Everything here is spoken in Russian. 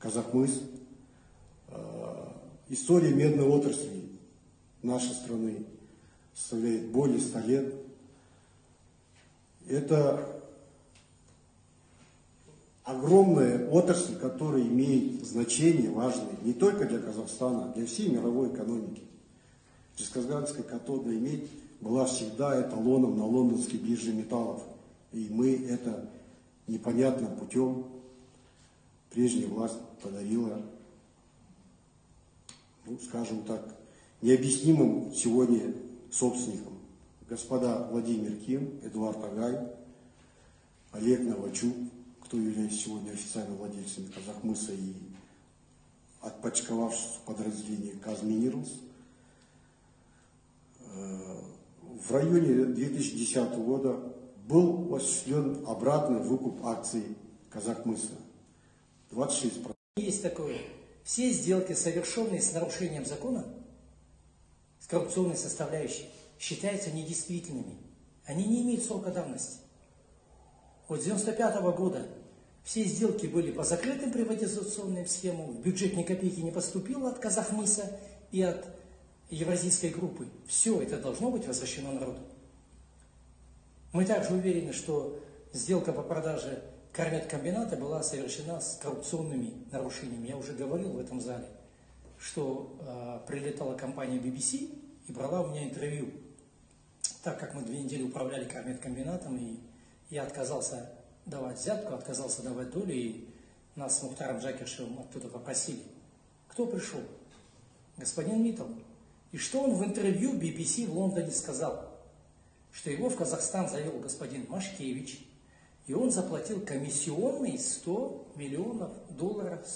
Казахмыс. Э, История медной отрасли нашей страны составляет более 100 лет. Это огромная отрасль, которая имеет значение важное не только для Казахстана, а для всей мировой экономики. Жесказганская катода иметь была всегда эталоном на лондонской бирже металлов. И мы это непонятным путем прежняя власть подарила, ну, скажем так, необъяснимым сегодня собственникам. Господа Владимир Ким, Эдуард Агай, Олег Новачук, кто является сегодня официальным владельцем Казахмыса и отпочковавшись в подразделении Казминерлс. Э, в районе 2010 года был осуществлен обратный выкуп акций Казахмыса. 26%. Есть такое. Все сделки, совершенные с нарушением закона, с коррупционной составляющей, считаются недействительными. Они не имеют срока давности. Вот с 95 -го года все сделки были по закрытым приватизационным схемам, в бюджет ни копейки не поступило от Казахмыса и от Евразийской группы. Все это должно быть возвращено народу. Мы также уверены, что сделка по продаже Кармет комбината была совершена с коррупционными нарушениями. Я уже говорил в этом зале, что э, прилетала компания BBC и брала у меня интервью. Так как мы две недели управляли Кармет комбинатом, и я отказался давать взятку, отказался давать долю, и нас с Мухтаром Джакершевым оттуда попросили. Кто пришел? Господин Митл. И что он в интервью BBC в Лондоне сказал? Что его в Казахстан завел господин Машкевич, и он заплатил комиссионный 100 миллионов долларов